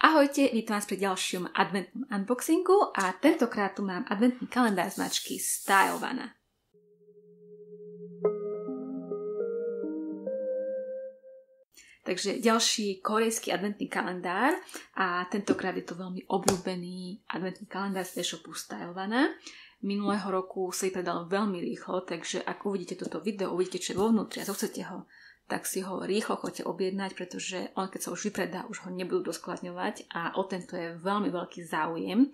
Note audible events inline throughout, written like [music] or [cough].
Ahojte, vítam vás pri ďalšom adventnom unboxingu a tentokrát tu mám adventný kalendár značky Stylevana. Takže ďalší korejský adventný kalendár a tentokrát je to veľmi obľúbený adventný kalendár z e-shopu Stylevana. Minulého roku sa predal veľmi rýchlo, takže ak uvidíte toto video, uvidíte, čo je vo vnútri a chcete ho tak si ho rýchlo chodte objednať, pretože on keď sa už vypredá, už ho nebudú doskladňovať a o tento je veľmi veľký záujem,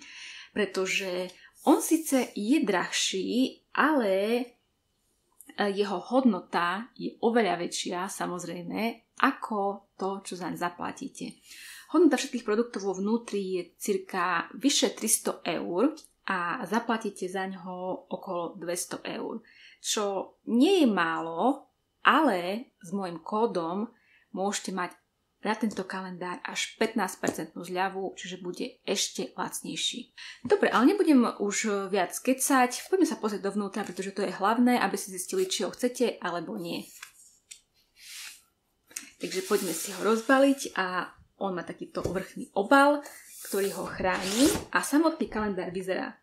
pretože on síce je drahší, ale e, jeho hodnota je oveľa väčšia, samozrejme, ako to, čo zaň zaplatíte. Hodnota všetkých produktov vo vnútri je cirka vyše 300 eur a zaplatíte za ňo okolo 200 eur. Čo nie je málo, ale s môjim kódom môžete mať na tento kalendár až 15% zľavu, čiže bude ešte lacnejší. Dobre, ale nebudem už viac skecať, poďme sa pozrieť dovnútra, pretože to je hlavné, aby si zistili, či ho chcete alebo nie. Takže poďme si ho rozbaliť a on má takýto vrchný obal, ktorý ho chráni a samotný kalendár vyzerá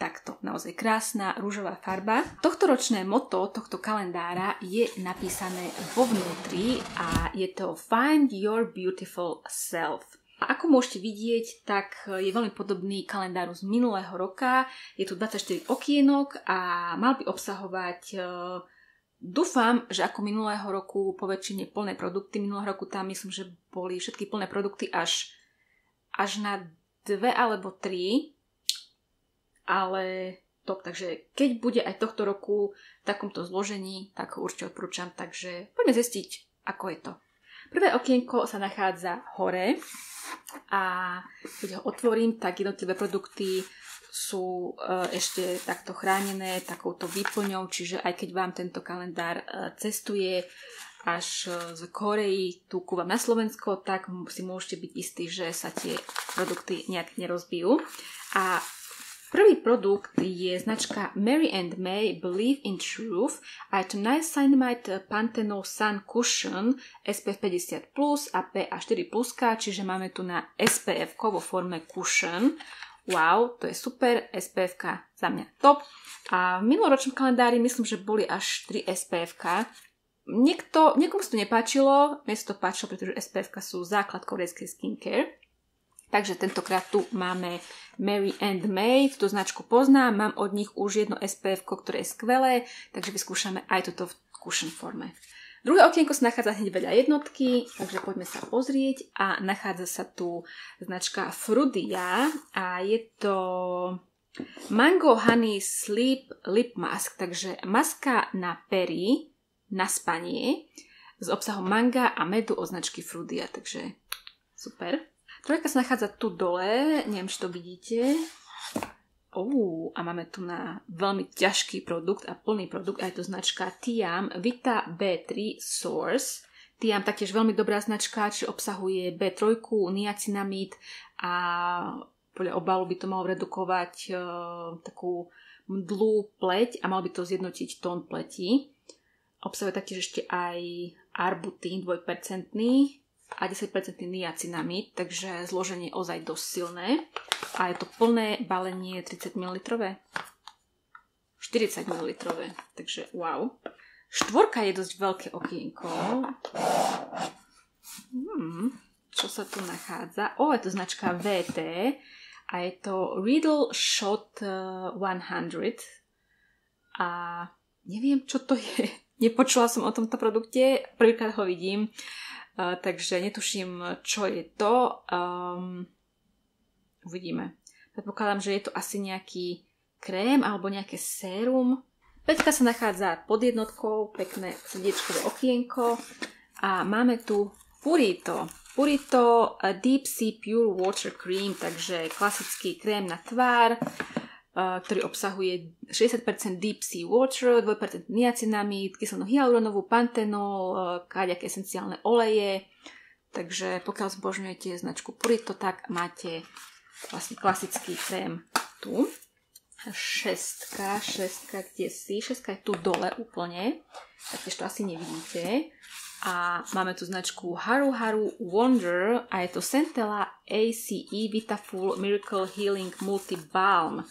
takto. Naozaj krásna rúžová farba. Tohtoročné moto tohto kalendára je napísané vo vnútri a je to Find Your Beautiful Self. A ako môžete vidieť, tak je veľmi podobný kalendáru z minulého roka. Je tu 24 okienok a mal by obsahovať e, Dúfam, že ako minulého roku po väčšine plné produkty, minulého roku tam myslím, že boli všetky plné produkty až, až na dve alebo tri ale to, takže keď bude aj tohto roku v takomto zložení, tak ho určite odporúčam, takže poďme zistiť, ako je to. Prvé okienko sa nachádza hore a keď ho otvorím, tak jednotlivé produkty sú e, ešte takto chránené takouto výplňou, čiže aj keď vám tento kalendár e, cestuje až e, z Koreji tu ku vám na Slovensko, tak si môžete byť istí, že sa tie produkty nejak nerozbijú. A Prvý produkt je značka Mary and May Believe in Truth a je to Niacinamide Panthenol Sun Cushion SPF 50+, a PA4+, čiže máme tu na SPF vo forme cushion. Wow, to je super, SPF za mňa top. A v minuloročnom kalendári myslím, že boli až 3 SPF. Niekto, niekomu sa to nepáčilo, mne sa to páčilo, pretože SPF sú základ korejskej skincare. Takže tentokrát tu máme Mary and May, túto značku poznám, mám od nich už jedno SPF, ktoré je skvelé, takže vyskúšame aj toto v cushion forme. Druhé okienko sa nachádza hneď vedľa jednotky, takže poďme sa pozrieť a nachádza sa tu značka Frudia a je to Mango Honey Sleep Lip Mask, takže maska na pery, na spanie s obsahom manga a medu o značky Frudia, takže super. Trojka sa nachádza tu dole, neviem, či to vidíte. Oh, a máme tu na veľmi ťažký produkt a plný produkt, a je to značka Tiam Vita B3 Source. Tiam taktiež veľmi dobrá značka, či obsahuje B3, niacinamid a podľa obalu by to malo redukovať uh, takú mdlú pleť a mal by to zjednotiť tón pleti. Obsahuje taktiež ešte aj arbutín 2%, a 10% niacinamid, takže zloženie je ozaj dosť silné. A je to plné balenie 30 ml. 40 ml, takže wow. Štvorka je dosť veľké okienko. Hmm, čo sa tu nachádza? O, je to značka VT a je to Riddle Shot 100 eh, a neviem, čo to je. [laughs] Nepočula som o tomto produkte, prvýkrát ho vidím takže netuším, čo je to. Um, uvidíme. Predpokladám, že je to asi nejaký krém alebo nejaké sérum. Peťka sa nachádza pod jednotkou, pekné srdiečkové okienko a máme tu Purito. Purito Deep Sea Pure Water Cream, takže klasický krém na tvár, ktorý obsahuje 60% deep sea water, 2% niacinamid, kyselinu hyaluronovú, pantenol, káďaké esenciálne oleje. Takže pokiaľ zbožňujete značku Purito, tak máte vlastne klasický krém tu. Šestka, šestka, kde si? Šestka je tu dole úplne, taktiež to asi nevidíte. a máme tu značku Haru Haru Wonder a je to Centella ACE Vitaful Miracle Healing Multi Balm.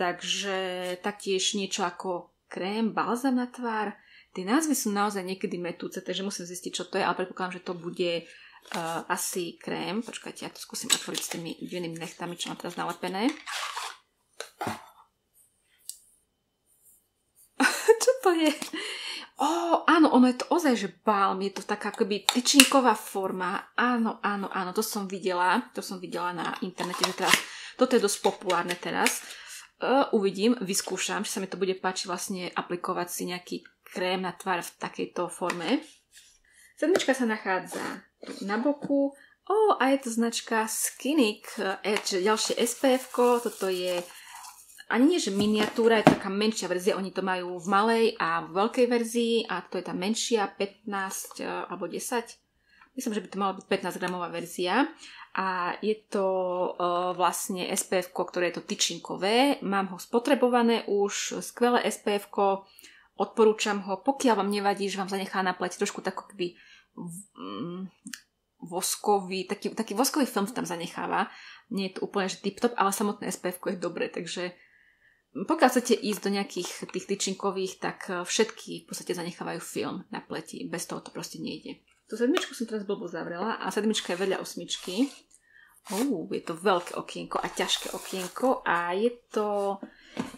Takže taktiež niečo ako krém, balzam na tvár. Tie názvy sú naozaj niekedy metúce, takže musím zistiť, čo to je, ale predpokladám, že to bude uh, asi krém. Počkajte, ja to skúsim otvoriť s tými divnými nechtami, čo mám teraz nalepené. [laughs] čo to je? Ó, oh, áno, ono je to ozaj, že balm, je to taká akoby tyčinková forma. Áno, áno, áno, to som videla, to som videla na internete, že teraz, toto je dosť populárne teraz. Uh, uvidím, vyskúšam, či sa mi to bude páčiť vlastne aplikovať si nejaký krém na tvár v takejto forme. Sedmička sa nachádza tu na boku. Oh, a je to značka Skinnick Edge, ďalšie SPF, toto je ani nie, že miniatúra, je taká menšia verzia, oni to majú v malej a v veľkej verzii a to je tá menšia 15 eh, alebo 10. Myslím, že by to mala byť 15 gramová verzia a je to uh, vlastne SPF, ktoré je to tyčinkové. Mám ho spotrebované už, skvelé SPF, odporúčam ho, pokiaľ vám nevadí, že vám zanechá na pleti trošku taký keby mm, voskový, taký, taký voskový film tam zanecháva. Nie je to úplne že tip-top, ale samotné SPF je dobré, takže pokiaľ chcete ísť do nejakých tých tyčinkových, tak eh, všetky v podstate zanechávajú film na pleti. Bez toho to proste nejde. Tu sedmičku som teraz blbo zavrela a sedmička je vedľa osmičky. Oh, je to veľké okienko a ťažké okienko a je to,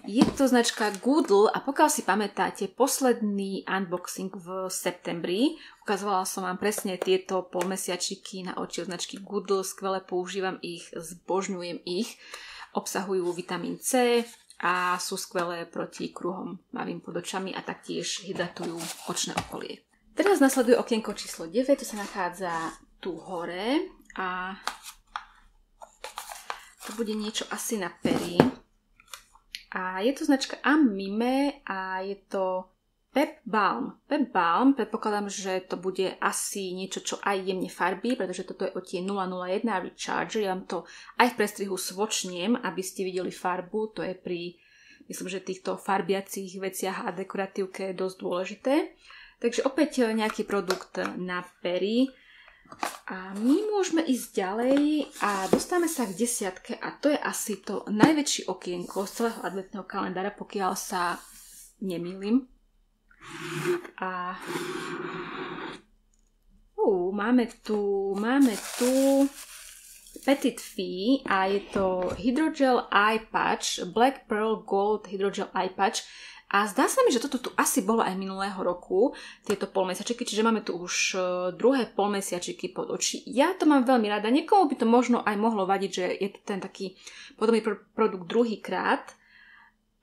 je to značka Goodle a pokiaľ si pamätáte, posledný unboxing v septembri, ukazovala som vám presne tieto polmesiačiky na oči od značky Goodle, skvele používam ich, zbožňujem ich. Obsahujú vitamín C, a sú skvelé proti kruhom mavým pod očami a taktiež hydratujú očné okolie. Teraz nasleduje okienko číslo 9, to sa nachádza tu hore a to bude niečo asi na pery. A je to značka Amime a je to Pep Balm. Pep Balm, predpokladám, že to bude asi niečo, čo aj jemne farbí, pretože toto je tie 001 Recharger. Ja vám to aj v prestrihu svočniem, aby ste videli farbu. To je pri, myslím, že týchto farbiacich veciach a dekoratívke dosť dôležité. Takže opäť nejaký produkt na pery. A my môžeme ísť ďalej a dostávame sa k desiatke a to je asi to najväčšie okienko z celého adventného kalendára, pokiaľ sa nemýlim. A uh, máme tu, máme tu Petit Fee a je to Hydrogel Eye Patch, Black Pearl Gold Hydrogel Eye Patch. A zdá sa mi, že toto tu asi bolo aj minulého roku, tieto polmesiačiky, čiže máme tu už e, druhé polmesiačiky pod oči. Ja to mám veľmi rada, niekomu by to možno aj mohlo vadiť, že je ten taký podobný produkt druhý krát,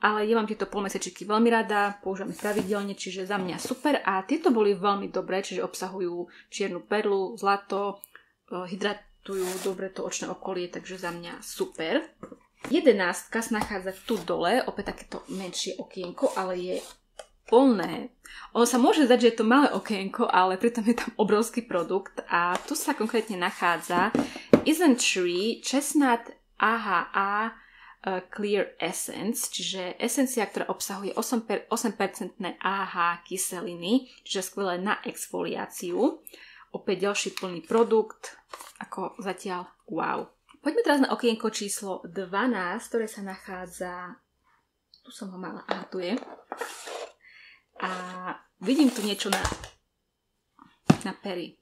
ale ja mám tieto polmesečiky veľmi rada, používam pravidelne, čiže za mňa super a tieto boli veľmi dobré, čiže obsahujú čiernu perlu, zlato, e, hydratujú dobre to očné okolie, takže za mňa super. Jedenástka sa nachádza tu dole, opäť takéto menšie okienko, ale je plné. Ono sa môže zdať, že je to malé okienko, ale pritom je tam obrovský produkt a tu sa konkrétne nachádza Isn't Tree Chestnut AHA Eh, Clear Essence, čiže esencia, ktorá obsahuje 8%, 8% AH kyseliny, čiže skvelé na exfoliáciu. Opäť ďalší plný produkt, ako zatiaľ wow. Poďme teraz na okienko číslo 12, ktoré sa nachádza... Tu som ho mala, aha, tu je. A vidím tu niečo na, na pery.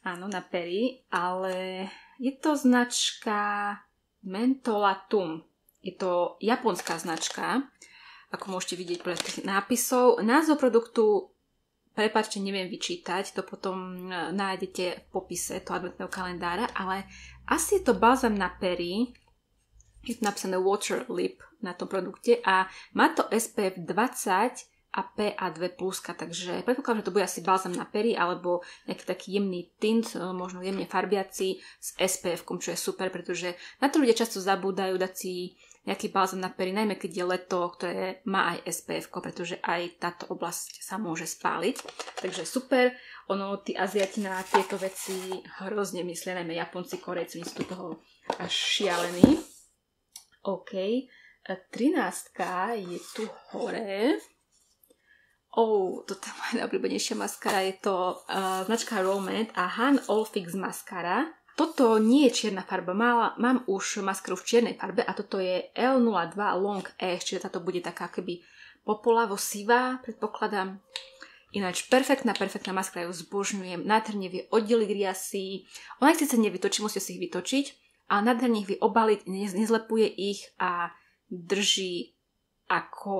Áno, na pery, ale je to značka Mentolatum. Je to japonská značka, ako môžete vidieť podľa tých nápisov. Názov produktu, prepačte, neviem vyčítať, to potom e, nájdete v popise toho adventného kalendára, ale asi je to balzam na pery, je to napísané Water Lip na tom produkte a má to SPF 20 a PA2+, takže predpokladám, že to bude asi balzam na pery alebo nejaký taký jemný tint, e, možno jemne farbiaci s SPF, čo je super, pretože na to ľudia často zabúdajú dať si nejaký balzam na pery, najmä keď je leto, ktoré má aj SPF, pretože aj táto oblasť sa môže spáliť. Takže super, ono, tí Aziati na tieto veci hrozne myslia, najmä Japonci, Korejci, sú toho až šialení. OK, 13 je tu hore. Oh, toto je moja najobľúbenejšia maskara, je to uh, značka Romet a Han Olfix maskara. Toto nie je čierna farba, Mala, mám už maskaru v čiernej farbe a toto je L02 Long Ash, čiže táto bude taká keby popolavo sivá, predpokladám. Ináč perfektná, perfektná maskara, ju zbožňujem. Nádherne vie oddeliť riasy. Ona ich síce nevytočí, musíte si ich vytočiť, ale nádherne ich vie obaliť, nezlepuje ich a drží ako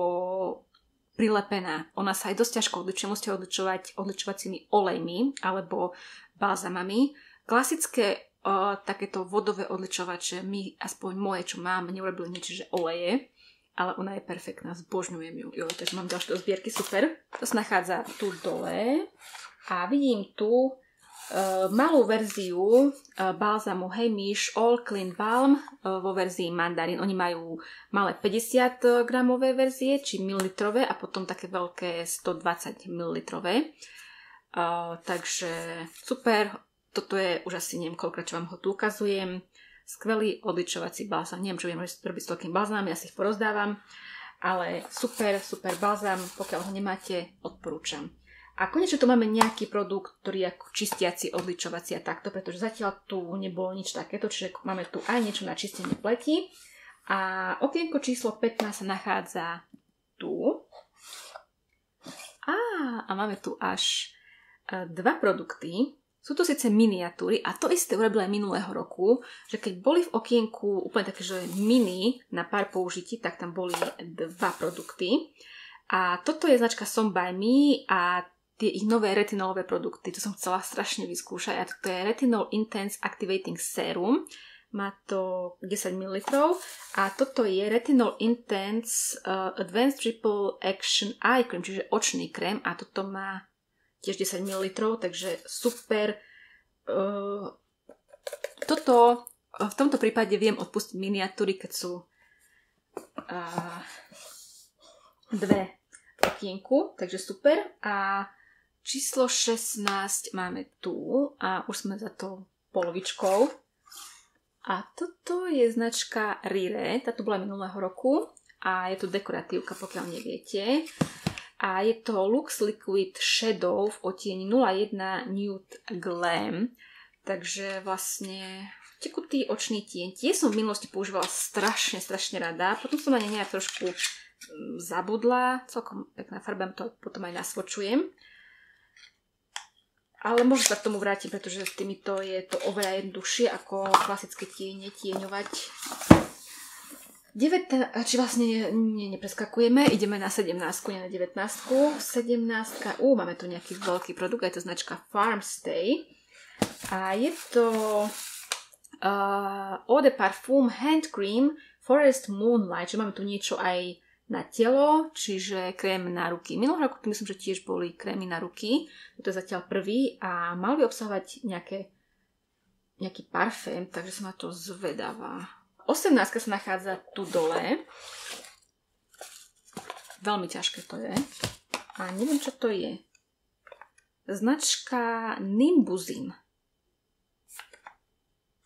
prilepená. Ona sa aj dosť ťažko odličuje, musíte odličovať odličovacími olejmi alebo balzamami. Klasické uh, takéto vodové odličovače, my, aspoň moje, čo mám, neurobili nič, že oleje, ale ona je perfektná, zbožňujem ju. Jo, takže mám ďalšie zbierky, super. To sa nachádza tu dole a vidím tu Uh, malú verziu uh, balzamu Heimish All Clean Balm uh, vo verzii mandarín. Oni majú malé 50 gramové verzie, či mililitrové a potom také veľké 120 mililitrové. Uh, takže super, toto je už asi neviem koľko, čo vám ho tu ukazujem. Skvelý odličovací balzam. Neviem, čo viem robiť s toľkým balzamom, ja si ich porozdávam. Ale super, super balzam, pokiaľ ho nemáte, odporúčam. A konečne tu máme nejaký produkt, ktorý je ako čistiaci, odličovací a takto, pretože zatiaľ tu nebolo nič takéto, čiže máme tu aj niečo na čistenie pleti. A okienko číslo 15 sa nachádza tu. Á, a máme tu až e, dva produkty. Sú to síce miniatúry a to isté urobili aj minulého roku, že keď boli v okienku úplne také, že mini na pár použití, tak tam boli dva produkty. A toto je značka Some by Me a tie ich nové retinolové produkty. To som chcela strašne vyskúšať a to je Retinol Intense Activating Serum. Má to 10 ml a toto je Retinol Intense uh, Advanced Triple Action Eye Cream, čiže očný krém a toto má tiež 10 ml, takže super. Uh, toto v tomto prípade viem odpustiť miniatúry, keď sú uh, dve okienku, takže super. A Číslo 16 máme tu a už sme za to polovičkou. A toto je značka Rire, táto bola minulého roku a je to dekoratívka, pokiaľ neviete. A je to Lux Liquid Shadow v otieni 01 Nude Glam. Takže vlastne tekutý očný tieň. Tie som v minulosti používala strašne, strašne rada. Potom som na ne nejak trošku mm, zabudla. Celkom pekná farba, to potom aj nasvočujem. Ale možno sa k tomu vrátiť, pretože s týmito je to oveľa jednoduchšie ako klasické tiene tieňovať. 19, či vlastne nie, nepreskakujeme, ideme na 17, nie na 19. 17, ú, máme tu nejaký veľký produkt, je to značka Farmstay. A je to uh, Eau de Parfum Hand Cream Forest Moonlight, že máme tu niečo aj na telo, čiže krém na ruky. Minulý roku myslím, že tiež boli krémy na ruky. To je zatiaľ prvý a mal by obsahovať nejaké, nejaký parfém, takže som na to zvedavá. 18 sa nachádza tu dole. Veľmi ťažké to je. A neviem, čo to je. Značka Nimbuzin.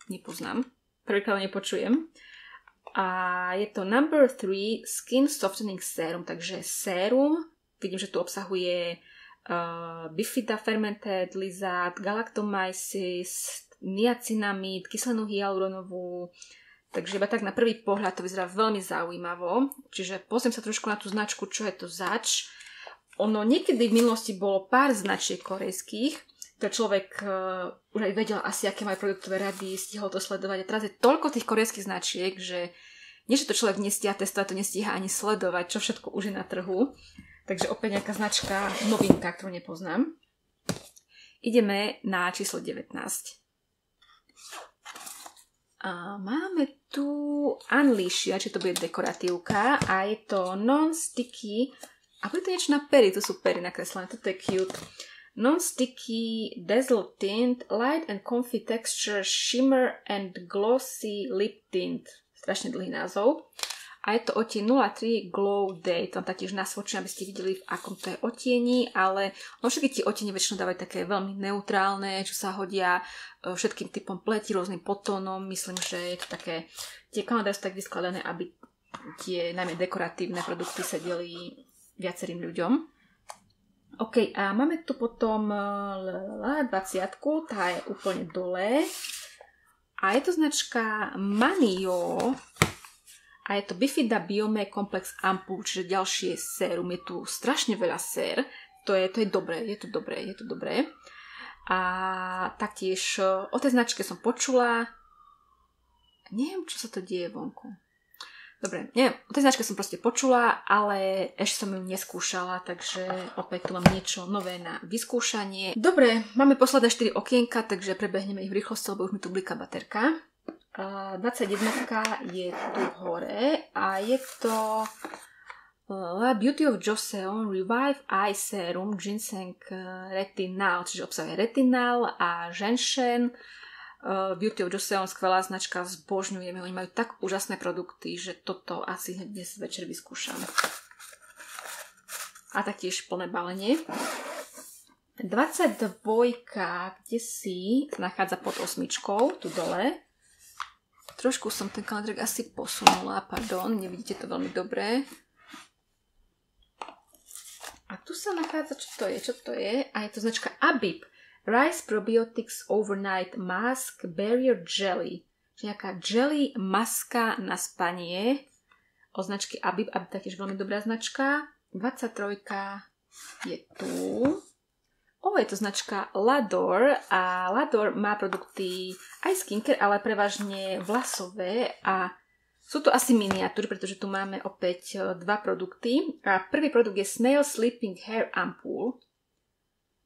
Nepoznám. Prvýkrát nepočujem. A je to number 3 Skin Softening Serum, takže sérum, vidím, že tu obsahuje uh, bifida fermented lizard, galactomyces, niacinamid, kyselinu hyaluronovú, takže iba tak na prvý pohľad to vyzerá veľmi zaujímavo. Čiže pozriem sa trošku na tú značku, čo je to zač. Ono niekedy v minulosti bolo pár značiek korejských, to človek uh, už aj vedel asi, aké majú produktové rady, stihol to sledovať. A teraz je toľko tých korejských značiek, že nie, že to človek nestíha testovať, to nestíha ani sledovať, čo všetko už je na trhu. Takže opäť nejaká značka, novinka, ktorú nepoznám. Ideme na číslo 19. A máme tu Unleashia, či to bude dekoratívka a je to non-sticky a bude to niečo na pery, to sú pery nakreslené, toto je cute non-sticky dazzle tint, light and comfy texture, shimmer and glossy lip tint. Strašne dlhý názov. A je to otie 03 Glow Day. Tam taktiež nasvočím, aby ste videli, v akom to je otieni, ale no všetky tie otiene väčšinou dávajú také veľmi neutrálne, čo sa hodia e, všetkým typom pleti, rôznym potónom. Myslím, že je to také, tie kalendáre sú tak vyskladané, aby tie najmä dekoratívne produkty sedeli viacerým ľuďom. OK, a máme tu potom 20, tá je úplne dole. A je to značka Manio a je to Bifida Biome Complex Ampul, čiže ďalšie sérum. Je tu strašne veľa sér. To je, to je dobré, je to dobré, je to dobré. A taktiež e, o tej značke som počula. Neviem, čo sa to deje vonku. Dobre, neviem, o tej značke som proste počula, ale ešte som ju neskúšala, takže opäť tu mám niečo nové na vyskúšanie. Dobre, máme posledné 4 okienka, takže prebehneme ich v rýchlosti, lebo už mi tu bliká baterka. 21 je tu hore a je to Beauty of Joseon Revive Eye Serum Ginseng Retinal, čiže obsahuje retinal a ženšen. Beauty of Joseon, skvelá značka, zbožňujeme, oni majú tak úžasné produkty, že toto asi dnes večer vyskúšam. A taktiež plné balenie. 22, kde si nachádza pod osmičkou, tu dole. Trošku som ten kalendrik asi posunula, pardon, nevidíte to veľmi dobre. A tu sa nachádza, čo to je, čo to je. A je to značka Abib. Rice Probiotics Overnight Mask Barrier Jelly. Čiže nejaká jelly maska na spanie o značky Abib. Abib taktiež veľmi dobrá značka. 23 je tu. O, je to značka Lador a Lador má produkty aj skincare, ale prevažne vlasové a sú to asi miniatúry, pretože tu máme opäť e, dva produkty. A prvý produkt je Snail Sleeping Hair Ampoule.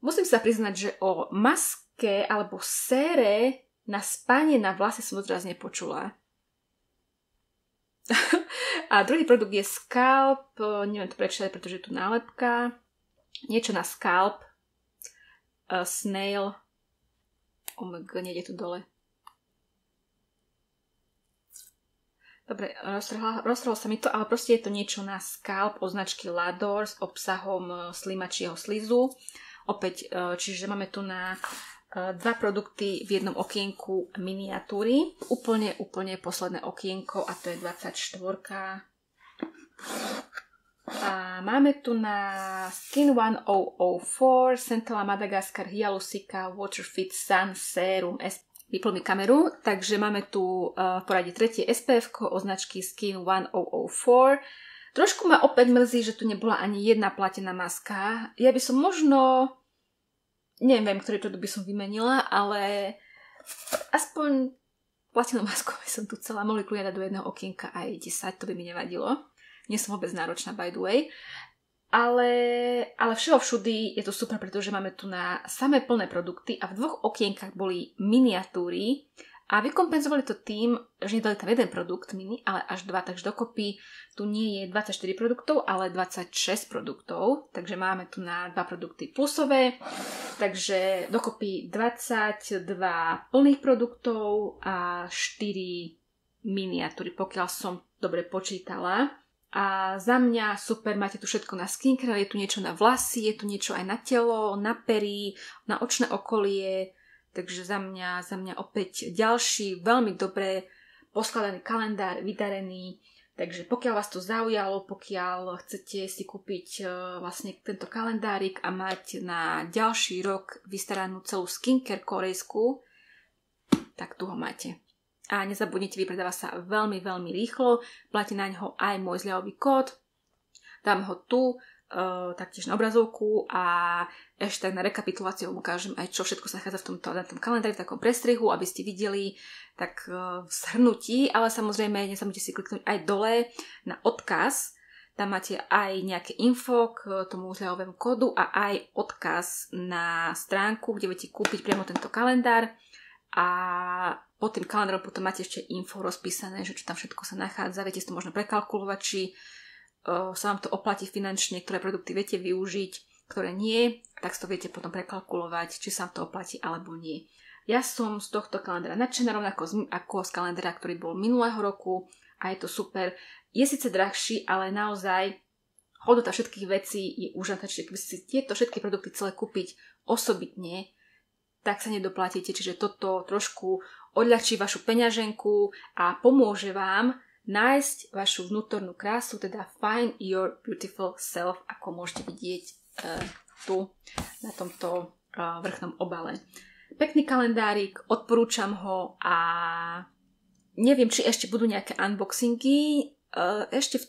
Musím sa priznať, že o maske alebo sére na spanie na vlasy som odraz nepočula. [laughs] a druhý produkt je Scalp, e, neviem to prečítať, pretože je tu nálepka. Niečo na Scalp, uh, snail. Omg, oh nejde tu dole. Dobre, roztrhlo sa mi to, ale proste je to niečo na skalp označky Lador s obsahom e, slimačieho slizu. Opäť, e, čiže máme tu na dva produkty v jednom okienku miniatúry. Úplne, úplne posledné okienko a to je 24. A máme tu na Skin 1004 Centella Madagascar Hyalusica Waterfit Sun Serum S vypl mi kameru, takže máme tu uh, v poradí tretie SPF označky Skin 1004. Trošku ma opäť mrzí, že tu nebola ani jedna platená maska. Ja by som možno, neviem, ktorý produkt by som vymenila, ale aspoň platenú masku by som tu celá mohli kľúňať do jedného okienka aj 10, to by mi nevadilo. Nie som vôbec náročná, by the way. Ale, ale všeho všudy je to super, pretože máme tu na samé plné produkty a v dvoch okienkach boli miniatúry a vykompenzovali to tým, že nedali tam jeden produkt mini, ale až dva, takže dokopy tu nie je 24 produktov, ale 26 produktov, takže máme tu na dva produkty plusové, takže dokopy 22 plných produktov a 4 miniatúry, pokiaľ som dobre počítala. A za mňa super, máte tu všetko na skincare, je tu niečo na vlasy, je tu niečo aj na telo, na pery, na očné okolie, takže za mňa, za mňa opäť ďalší veľmi dobre poskladaný kalendár, vydarený, takže pokiaľ vás to zaujalo, pokiaľ chcete si kúpiť uh, vlastne tento kalendárik a mať na ďalší rok vystaranú celú skincare korejskú, tak tu ho máte a nezabudnite, vypredáva sa veľmi, veľmi rýchlo, platí na ňo aj môj zľavový kód, dám ho tu, uh, taktiež na obrazovku a ešte tak na rekapituláciu ukážem aj čo všetko sa nachádza v tomto na tom kalendári, v takom prestrihu, aby ste videli tak uh, v shrnutí, ale samozrejme nezabudnite si kliknúť aj dole na odkaz, tam máte aj nejaké info k tomu zľavovému kódu a aj odkaz na stránku, kde viete kúpiť priamo tento kalendár a pod tým kalendárom potom máte ešte info rozpísané, že čo tam všetko sa nachádza, viete si to možno prekalkulovať, či uh, sa vám to oplatí finančne, ktoré produkty viete využiť, ktoré nie, tak si to viete potom prekalkulovať, či sa vám to oplatí alebo nie. Ja som z tohto kalendára nadšená rovnako ako z kalendára, ktorý bol minulého roku a je to super. Je síce drahší, ale naozaj hodnota všetkých vecí je úžasná, čiže keby si tieto všetky produkty celé kúpiť osobitne, tak sa nedoplatíte. Čiže toto trošku odľahčí vašu peňaženku a pomôže vám nájsť vašu vnútornú krásu, teda find your beautiful self, ako môžete vidieť uh, tu na tomto vrchnom obale. Pekný kalendárik, odporúčam ho a neviem, či ešte budú nejaké unboxingy. Ešte v,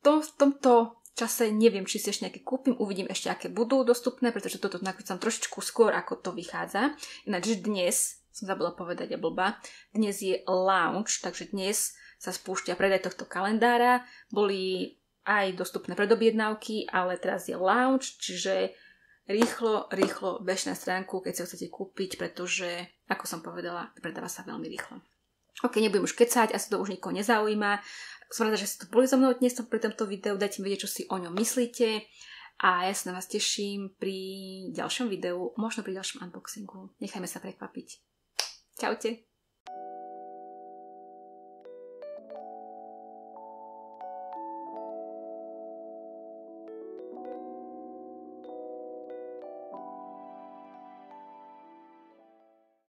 tom, v tomto čase neviem, či si ešte nejaké kúpim, uvidím ešte, aké budú dostupné, pretože toto nakrúcam trošičku skôr, ako to vychádza. Ináč dnes, som zabudla povedať, je blba, dnes je launch, takže dnes sa spúšťa predaj tohto kalendára. Boli aj dostupné predobjednávky, ale teraz je launch, čiže rýchlo, rýchlo bež na stránku, keď si ho chcete kúpiť, pretože, ako som povedala, predáva sa veľmi rýchlo. Ok, nebudem už kecať, asi to už nikoho nezaujíma. Som rada, že ste tu boli so mnou dnes pri tomto videu, dajte mi vedieť, čo si o ňom myslíte a ja sa na vás teším pri ďalšom videu, možno pri ďalšom unboxingu. Nechajme sa prekvapiť. Čaute.